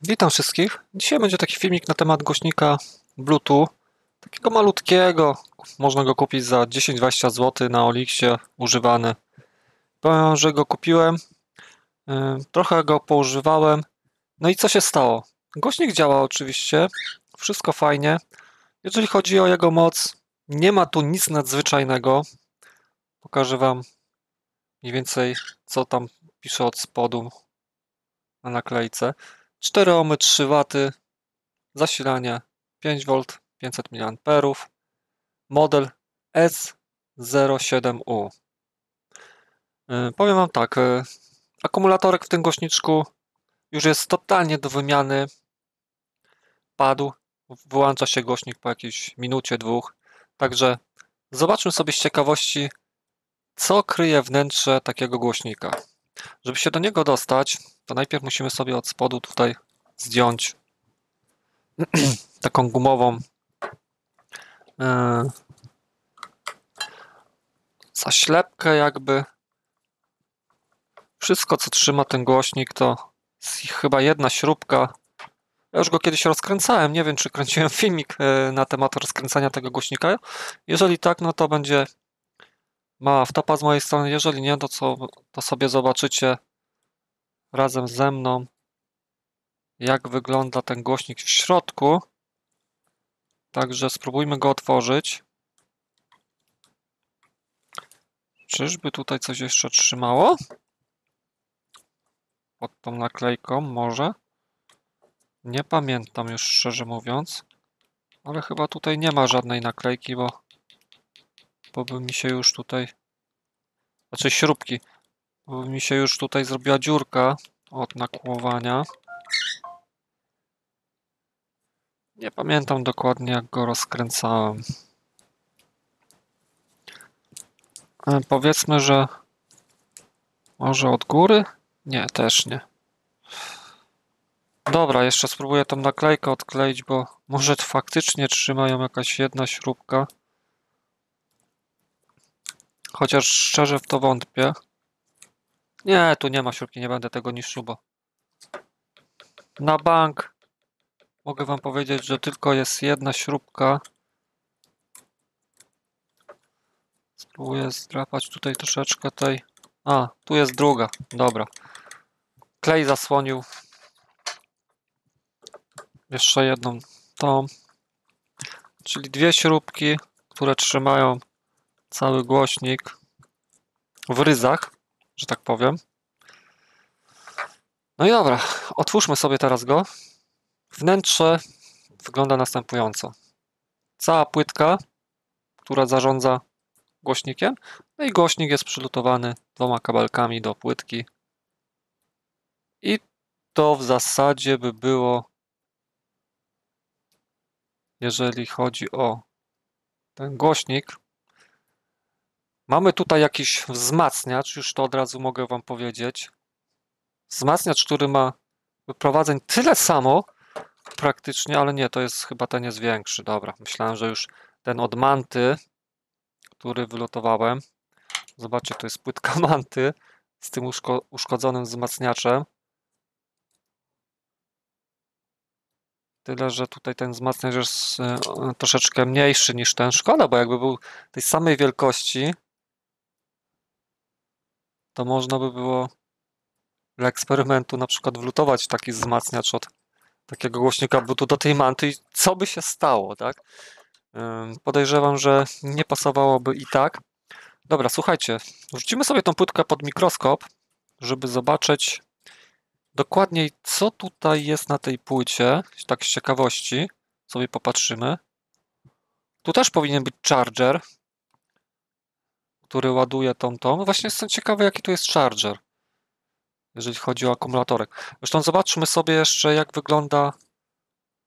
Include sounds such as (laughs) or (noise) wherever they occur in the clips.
Witam wszystkich. Dzisiaj będzie taki filmik na temat głośnika Bluetooth. Takiego malutkiego. Można go kupić za 10-20 zł na Olixie używany. Powiem, że go kupiłem. y, Trochę go poużywałem. No i co się stało? Głośnik działa oczywiście. Wszystko fajnie. Jeżeli chodzi o jego moc, nie ma tu nic nadzwyczajnego. Pokażę Wam mniej więcej, co tam pisze od spodu na naklejce. 4 ohmy, 3 W, zasilanie 5V, 500 mA, model S07U. Yy, Powiem Wam tak, yy, akumulatorek w tym głośniczku już jest totalnie do wymiany. Padł, wyłącza się głośnik po jakiejś minucie, dwóch. Także zobaczmy sobie z ciekawości, co kryje wnętrze takiego głośnika. Żeby się do niego dostać, to najpierw musimy sobie od spodu tutaj zdjąć (clears throat) taką gumową yy, zaślepkę jakby. Wszystko co trzyma ten głośnik to chyba jedna śrubka. Ja już go kiedyś rozkręcałem, nie wiem czy kręciłem (laughs) filmik yy, na temat rozkręcania tego głośnika. Jeżeli tak, no to będzie mała wtopa z mojej strony. Jeżeli nie, to, co, to sobie zobaczycie razem ze mną, jak wygląda ten głośnik w środku. Także spróbujmy go otworzyć. Czyżby tutaj coś jeszcze trzymało? Pod tą naklejką może? Nie pamiętam już szczerze mówiąc. Ale chyba tutaj nie ma żadnej naklejki, bo, bo by mi się już tutaj... Znaczy śrubki. Mi się już tutaj zrobiła dziurka od nakłuwania. Nie pamiętam dokładnie jak go rozkręcałem. E, Powiedzmy, że może od góry? Nie, też nie. Dobra, jeszcze spróbuję tą naklejkę odkleić, bo może faktycznie trzyma ją jakaś jedna śrubka. Chociaż szczerze w to wątpię. Nie, tu nie ma śrubki, nie będę tego niszczył, bo na bank mogę wam powiedzieć, że tylko jest jedna śrubka. Spróbuję zdrapać tutaj troszeczkę tej... A, tu jest druga, dobra. Klej zasłonił. Jeszcze jedną tą. Czyli dwie śrubki, które trzymają cały głośnik w ryzach że tak powiem. No i dobra, otwórzmy sobie teraz go. Wnętrze wygląda następująco. Cała płytka, która zarządza głośnikiem. No i głośnik jest przylutowany dwoma kabelkami do płytki. I to w zasadzie by było, jeżeli chodzi o ten głośnik, Mamy tutaj jakiś wzmacniacz, już to od razu mogę Wam powiedzieć. Wzmacniacz, który ma wyprowadzeń tyle samo praktycznie, ale nie, to jest chyba ten jest większy. Dobra, myślałem, że już ten od manty, który wylotowałem. Zobaczcie, to jest płytka (laughs) manty z tym uszko uszkodzonym wzmacniaczem. Tyle, że tutaj ten wzmacniacz jest e, troszeczkę mniejszy niż ten. Szkoda, bo jakby był tej samej wielkości, to można by było dla eksperymentu na przykład wlutować taki wzmacniacz od takiego głośnika Bluetooth do tej manty i co by się stało, tak? Podejrzewam, że nie pasowałoby i tak. Dobra, słuchajcie, wrzucimy sobie tą płytkę pod mikroskop, żeby zobaczyć dokładniej, co tutaj jest na tej płycie. Tak z ciekawości sobie popatrzymy. Tu też powinien być charger, który ładuje tą tą. No właśnie jestem ciekawy, jaki tu jest charger, jeżeli chodzi o akumulatorek. Zresztą zobaczmy sobie jeszcze, jak wygląda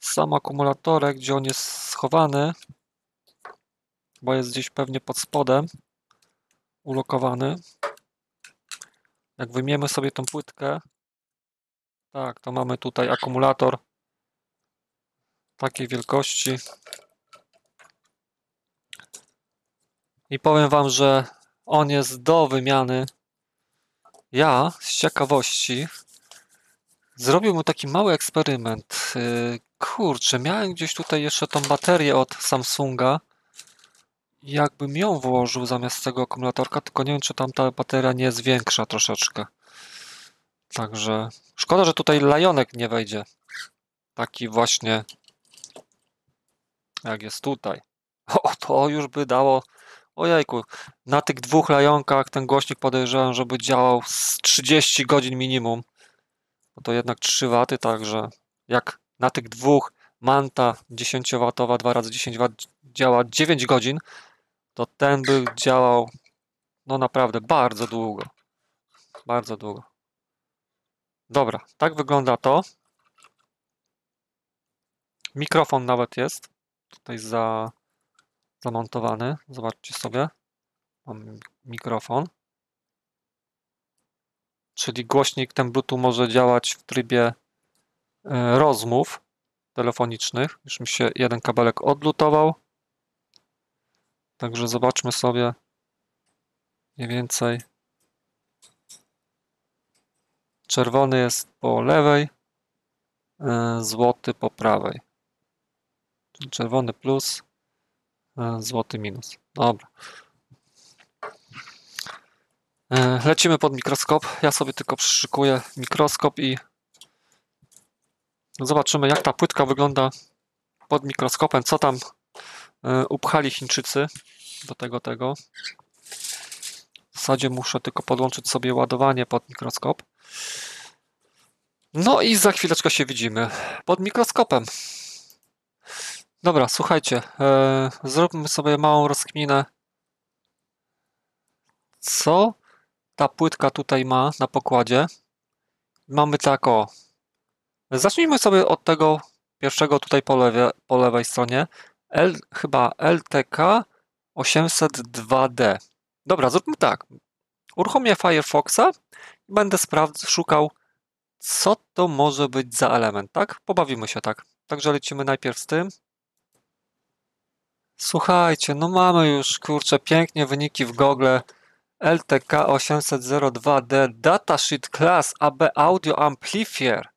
sam akumulatorek, gdzie on jest schowany, bo jest gdzieś pewnie pod spodem ulokowany. Jak wyjmiemy sobie tą płytkę, tak, to mamy tutaj akumulator takiej wielkości. I powiem Wam, że on jest do wymiany. Ja z ciekawości Zrobiłbym taki mały eksperyment. Yy, Kurczę, miałem gdzieś tutaj jeszcze tą baterię od Samsunga. Jakbym ją włożył zamiast tego akumulatorka, tylko nie wiem, czy tam ta bateria nie jest większa troszeczkę. Także szkoda, że tutaj lajonek nie wejdzie. Taki właśnie jak jest tutaj. (laughs) O, to już by dało. Ojejku, na tych dwóch lajonkach ten głośnik podejrzewam, żeby działał z 30 godzin minimum. Bo to jednak 3 waty, także jak na tych dwóch Manta 10W, 2 razy 10 W działa 9 godzin, to ten by działał no naprawdę bardzo długo. Bardzo długo. Dobra, tak wygląda to. Mikrofon nawet jest tutaj za, zamontowany. Zobaczcie sobie. Mam mikrofon. Czyli głośnik ten Bluetooth może działać w trybie e, rozmów telefonicznych. Już mi się jeden kabelek odlutował. Także zobaczmy sobie mniej więcej. Czerwony jest po lewej, e, złoty po prawej. Czyli czerwony plus, złoty minus. Dobra. E, lecimy pod mikroskop. Ja sobie tylko przyszykuję mikroskop i zobaczymy, jak ta płytka wygląda pod mikroskopem. Co tam upchali Chińczycy do tego tego. W zasadzie muszę tylko podłączyć sobie ładowanie pod mikroskop. No i za chwileczkę się widzimy pod mikroskopem. Dobra, słuchajcie, e, zróbmy sobie małą rozkminę. Co ta płytka tutaj ma na pokładzie? Mamy tak o. Zacznijmy sobie od tego pierwszego tutaj po, lewie, po lewej stronie. L, chyba LTK 802D. Dobra, zróbmy tak. Uruchomię Firefoxa i będę szukał, co to może być za element, tak? Pobawimy się tak. Także lecimy najpierw z tym. Słuchajcie, no mamy już, kurczę, pięknie wyniki w Google. LTK 802D Datasheet Class AB Audio Amplifier,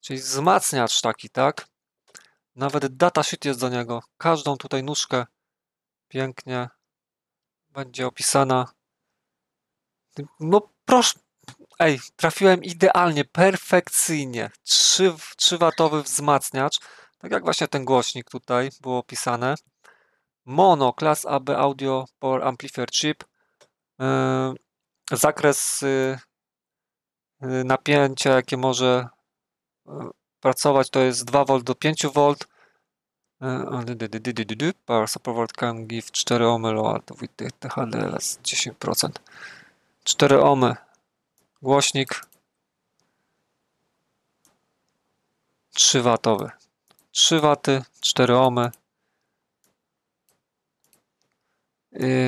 czyli wzmacniacz taki, tak? Nawet datasheet jest do niego. Każdą tutaj nóżkę pięknie będzie opisana. No proszę, ej, trafiłem idealnie, perfekcyjnie. 3, 3-watowy wzmacniacz, tak jak właśnie ten głośnik tutaj było opisane. Mono, Class AB Audio Power Amplifier Chip. Yy, zakres yy, napięcia, jakie może yy, pracować, to jest 2V do 5V. Power support can give 4 ohmy low out with the HDLS 10%. 4 ohmy. Głośnik 3 watowy. 3 waty, 4 ohmy.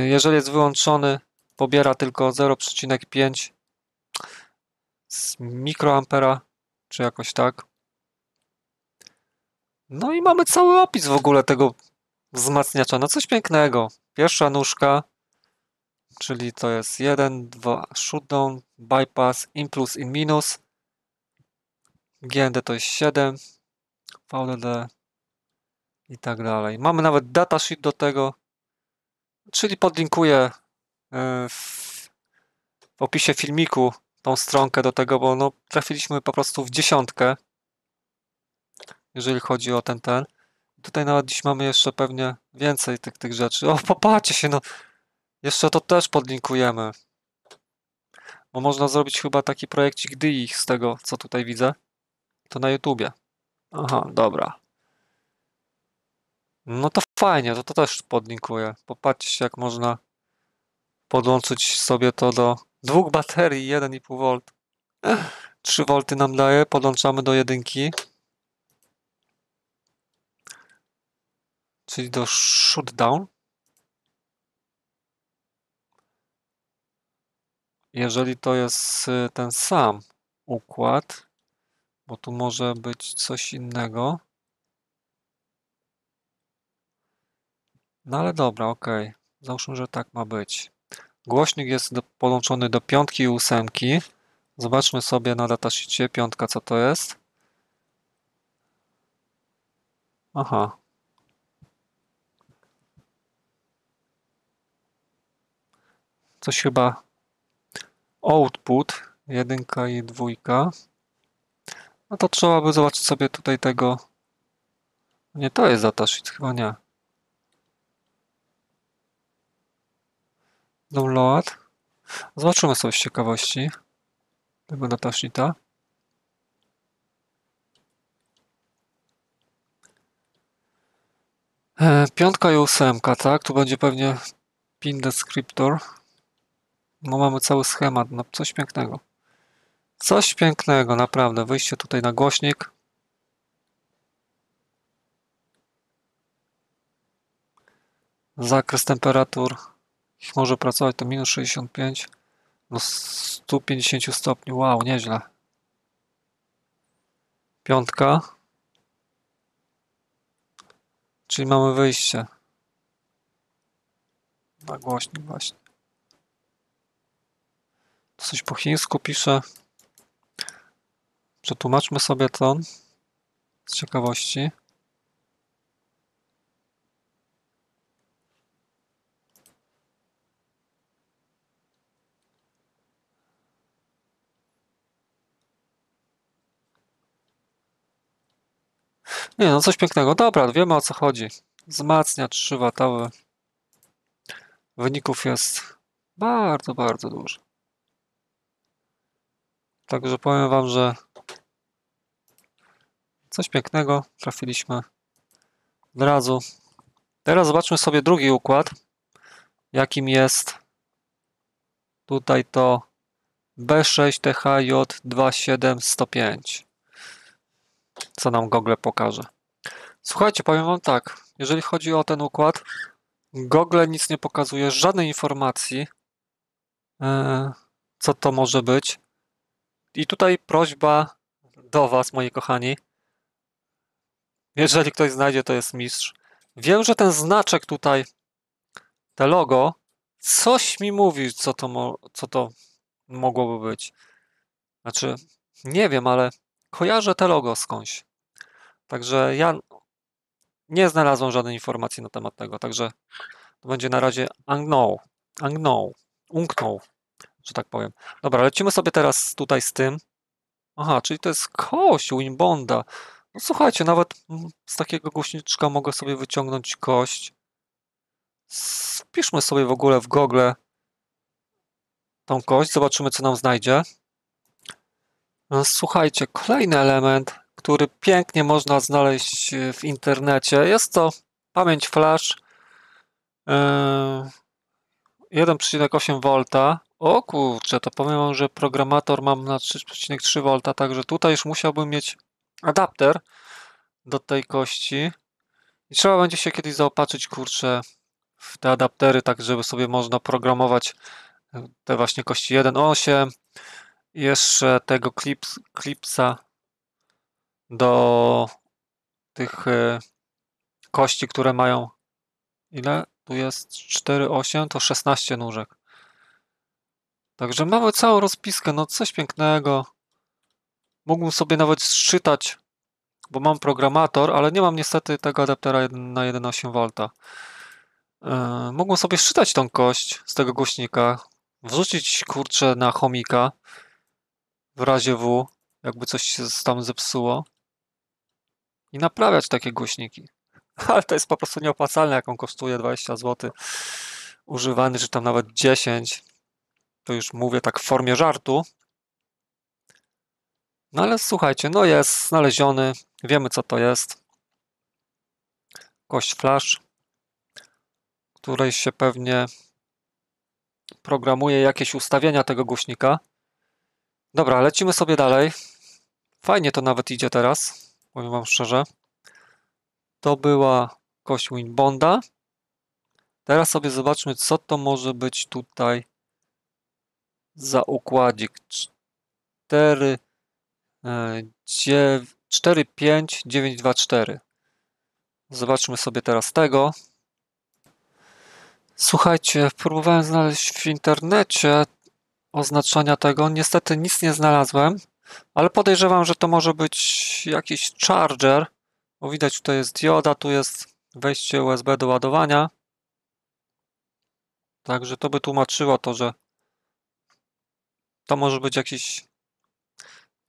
Jeżeli jest wyłączony, pobiera tylko 0,5 mikroampera, czy jakoś tak. No i mamy cały opis w ogóle tego wzmacniacza. No coś pięknego. Pierwsza nóżka, czyli to jest 1, 2, shutdown, bypass, in plus, in minus. GND to jest 7, VDD i tak dalej. Mamy nawet datasheet do tego, czyli podlinkuję e, w, opisie filmiku tą stronkę do tego, bo no, trafiliśmy po prostu w dziesiątkę jeżeli chodzi o ten ten. Tutaj nawet dziś mamy jeszcze pewnie więcej tych, tych rzeczy. O, popatrzcie się, no. Jeszcze to też podlinkujemy. Bo można zrobić chyba taki projekcik DI z tego, co tutaj widzę. To na YouTubie. Aha, dobra. No to fajnie, to, to też podlinkuję. Popatrzcie, jak można podłączyć sobie to do dwóch baterii 1,5V. 3V nam daje, podłączamy do jedynki. czyli do shutdown. Jeżeli to jest y, ten sam układ, bo tu może być coś innego. No ale dobra, ok. Załóżmy, że tak ma być. Głośnik jest do, podłączony do piątki i ósemki. Zobaczmy sobie na datasheetie piątka, co to jest. Aha. Coś chyba output, jedynka i dwójka. No to trzeba by zobaczyć sobie tutaj tego. Nie, to jest datasheet, chyba nie. Download. Zobaczymy z ciekawości tego datasheeta. E, piątka i ósemka, tak? Tu będzie pewnie pin descriptor. No mamy cały schemat, no coś pięknego. Coś pięknego, naprawdę. Wyjście tutaj na głośnik. Zakres temperatur. Ich może pracować to minus 65 do 150 stopni. Wow, nieźle. Piątka. Czyli mamy wyjście. Na głośnik właśnie. Coś po chińsku pisze. Przetłumaczmy sobie to z ciekawości. Nie no, coś pięknego. Dobra, wiemy o co chodzi. Wzmacnia 3 watowy. Wyników jest bardzo, bardzo dużo. Także powiem Wam, że coś pięknego trafiliśmy od razu. Teraz zobaczmy sobie drugi układ, jakim jest tutaj to B6THJ27105 co nam Google pokaże. Słuchajcie, powiem Wam tak, jeżeli chodzi o ten układ, Google nic nie pokazuje, żadnej informacji, e, co to może być. I tutaj prośba do Was, moi kochani. Jeżeli ktoś znajdzie, to jest mistrz. Wiem, że ten znaczek tutaj, te logo, coś mi mówi, co to, co to mogłoby być. Znaczy, nie wiem, ale kojarzę te logo skądś. Także ja nie znalazłem żadnej informacji na temat tego, także to będzie na razie unknown, unknown, unknął, że tak powiem. Dobra, lecimy sobie teraz tutaj z tym. Aha, czyli to jest kość Winbonda. No słuchajcie, nawet z takiego głośniczka mogę sobie wyciągnąć kość. Wpiszmy sobie w ogóle w Google tą kość, zobaczymy co nam znajdzie. No, słuchajcie, kolejny element, który pięknie można znaleźć e, w internecie. Jest to pamięć flash 1,8 e, V. O kurczę, to powiem wam, że programator mam na 3,3 V, także tutaj już musiałbym mieć adapter do tej kości. I trzeba będzie się kiedyś zaopatrzyć, kurczę, w te adaptery, tak żeby sobie można programować e, te właśnie kości 1.8 jeszcze tego clips, clipsa do tych e, kości, które mają ile? Tu jest 4,8 to 16 nóżek. Także mamy całą rozpiskę, no coś pięknego. Mógłbym sobie nawet zczytać, bo mam programator, ale nie mam niestety tego adaptera na 1,8 V. Yy, mógłbym sobie szczytać tą kość z tego głośnika, wrzucić kurczę na chomika w razie W, jakby coś się tam zepsuło i naprawiać takie głośniki. (laughs) Ale to jest po prostu nieopłacalne, jak on kosztuje 20 zł używany, czy tam nawet 10. To już mówię tak w formie żartu. No ale słuchajcie, no jest znaleziony, wiemy co to jest. Kość flash, której się pewnie programuje jakieś ustawienia tego głośnika. Dobra, lecimy sobie dalej. Fajnie to nawet idzie teraz, powiem wam szczerze. To była kość Winbonda. Teraz sobie zobaczmy, co to może być tutaj za układzik. 4, 4 5, 9, 2, 4. Zobaczmy sobie teraz tego. Słuchajcie, próbowałem znaleźć w internecie oznaczenia tego. Niestety nic nie znalazłem, ale podejrzewam, że to może być jakiś charger, bo widać tutaj jest dioda, tu jest wejście USB do ładowania. Także to by tłumaczyło to, że to może być jakiś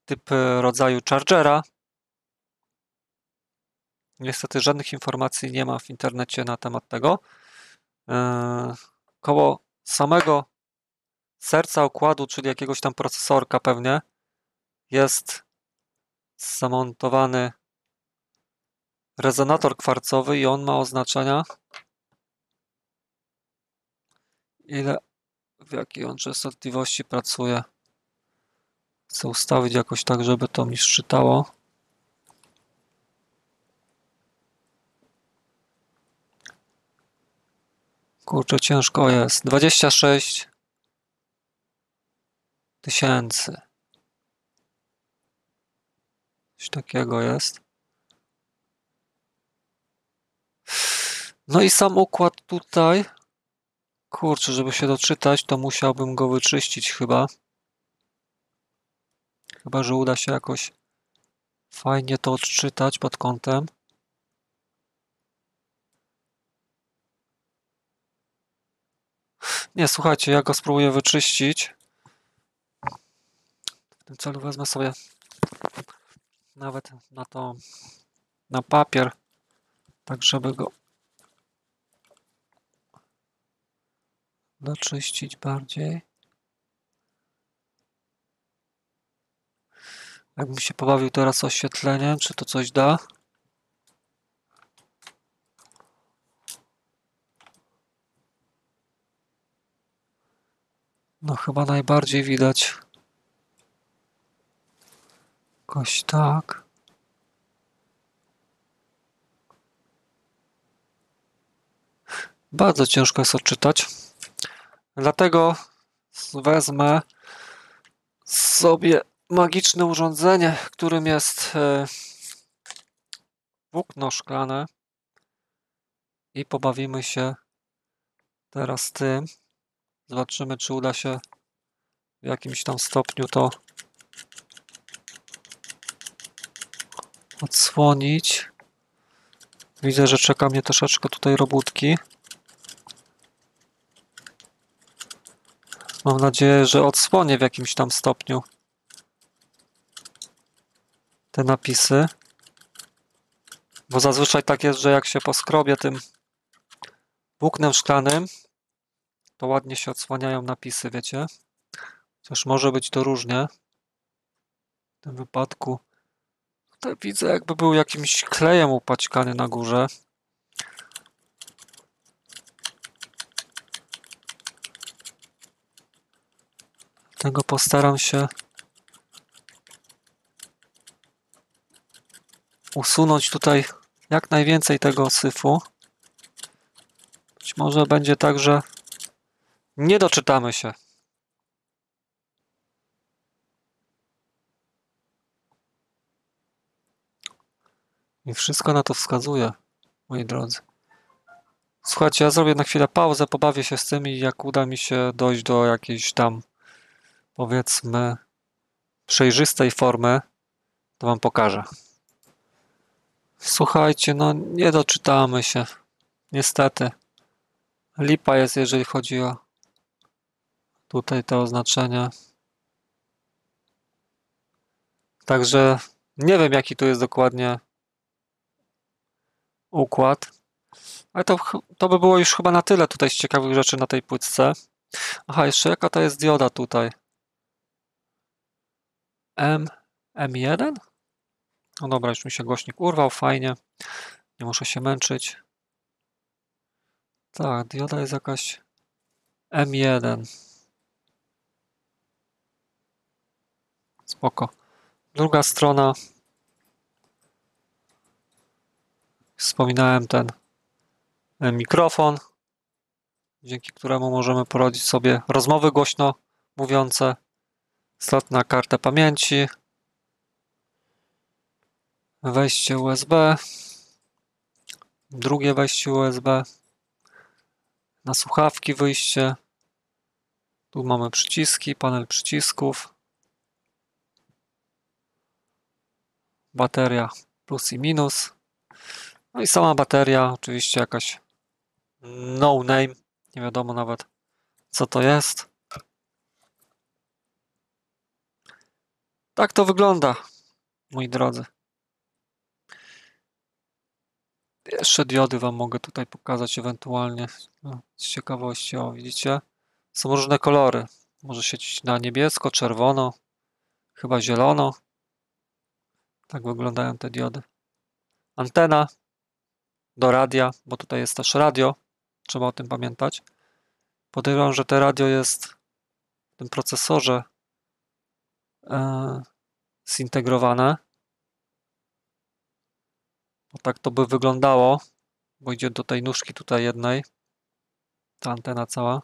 typ e, rodzaju chargera. Niestety żadnych informacji nie ma w internecie na temat tego. E, koło samego serca układu, czyli jakiegoś tam procesorka pewnie, jest zamontowany rezonator kwarcowy i on ma oznaczenia ile w jakiej on częstotliwości pracuje. Chcę ustawić jakoś tak, żeby to mi szczytało. Kurczę, ciężko jest. 26 tysięcy. Coś takiego jest. No i sam układ tutaj. Kurczę, żeby się doczytać, to musiałbym go wyczyścić chyba. Chyba, że uda się jakoś fajnie to odczytać pod kątem. Nie, słuchajcie, ja go spróbuję wyczyścić. Tym celu wezmę sobie nawet na to, na papier, tak żeby go doczyścić bardziej. Jakbym się pobawił teraz oświetleniem, czy to coś da? No chyba najbardziej widać. Jakoś tak. Bardzo ciężko jest odczytać. Dlatego wezmę sobie magiczne urządzenie, którym jest e, włókno szklane i pobawimy się teraz tym. Zobaczymy, czy uda się w jakimś tam stopniu to odsłonić. Widzę, że czeka mnie troszeczkę tutaj robótki. Mam nadzieję, że odsłonię w jakimś tam stopniu te napisy. Bo zazwyczaj tak jest, że jak się poskrobie tym włóknem szklanym, to ładnie się odsłaniają napisy, wiecie? Chociaż może być to różnie. W tym wypadku tutaj widzę, jakby był jakimś klejem upaćkany na górze. Tego postaram się usunąć tutaj jak najwięcej tego syfu. Być może będzie tak, że nie doczytamy się. I wszystko na to wskazuje, moi drodzy. Słuchajcie, ja zrobię na chwilę pauzę, pobawię się z tym i jak uda mi się dojść do jakiejś tam, powiedzmy, przejrzystej formy, to Wam pokażę. Słuchajcie, no nie doczytamy się. Niestety. Lipa jest, jeżeli chodzi o tutaj te oznaczenia. Także nie wiem, jaki tu jest dokładnie układ. Ale to, to by było już chyba na tyle tutaj z ciekawych rzeczy na tej płytce. Aha, jeszcze jaka to jest dioda tutaj? M, M1? No dobra, już mi się głośnik urwał, fajnie. Nie muszę się męczyć. Tak, dioda jest jakaś M1. Spoko. Druga strona. Wspominałem ten e, mikrofon, dzięki któremu możemy prowadzić sobie rozmowy głośno mówiące. Slot na kartę pamięci wejście USB, drugie wejście USB, na słuchawki wyjście, Tu mamy przyciski, panel przycisków. Bateria plus i minus. No i sama bateria, oczywiście jakaś no name. Nie wiadomo nawet co to jest. Tak to wygląda, moi drodzy. Jeszcze diody Wam mogę tutaj pokazać ewentualnie no, z ciekawości. O, widzicie? Są różne kolory. Może świecić na niebiesko, czerwono, chyba zielono. Tak wyglądają te diody. Antena do radia, bo tutaj jest też radio. Trzeba o tym pamiętać. Podejrzewam, że to radio jest w tym procesorze e, zintegrowane. Bo tak to by wyglądało, bo idzie do tej nóżki tutaj jednej. Ta antena cała.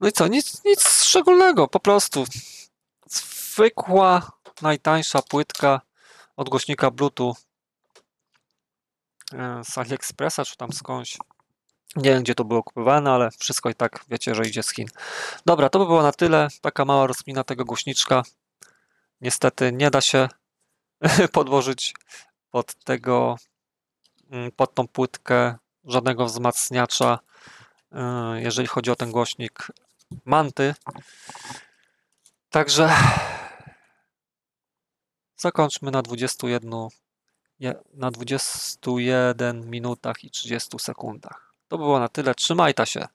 No i co? Nic, nic szczególnego, po prostu zwykła, najtańsza płytka od głośnika Bluetooth z AliExpressa czy tam skądś. Nie wiem, gdzie to było kupowane, ale wszystko i tak wiecie, że idzie z Chin. Dobra, to by było na tyle. Taka mała rozmina tego głośniczka. Niestety nie da się (laughs) podłożyć pod tego, mm, pod tą płytkę żadnego wzmacniacza, e, jeżeli chodzi o ten głośnik manty. Także zakończmy na 21, na 21 minutach i 30 sekundach. To było na tyle. Trzymajta się.